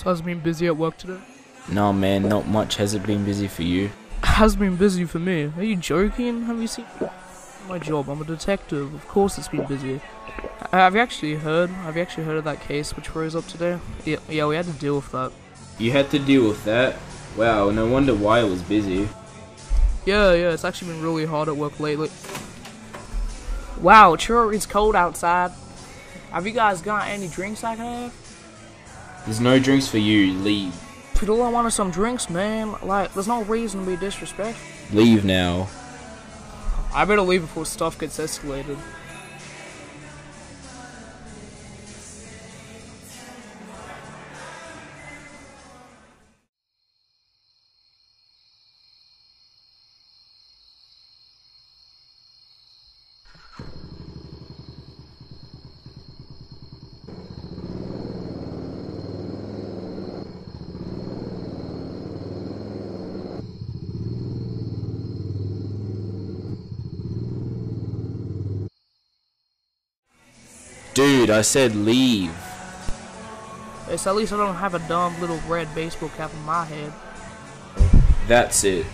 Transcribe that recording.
So has it been busy at work today? No, man, not much. Has it been busy for you? Has been busy for me. Are you joking? Have you seen my job? I'm a detective. Of course it's been busy. Uh, have you actually heard? Have you actually heard of that case which rose up today? Yeah, yeah, we had to deal with that. You had to deal with that? Wow, no wonder why it was busy. Yeah, yeah, it's actually been really hard at work lately. Wow, sure it's cold outside. Have you guys got any drinks I can have? There's no drinks for you. Leave. But all I want is some drinks, man. Like, there's no reason to be disrespectful. Leave now. I better leave before stuff gets escalated. Dude, I said leave. Yes, at least I don't have a dumb little red baseball cap on my head. That's it.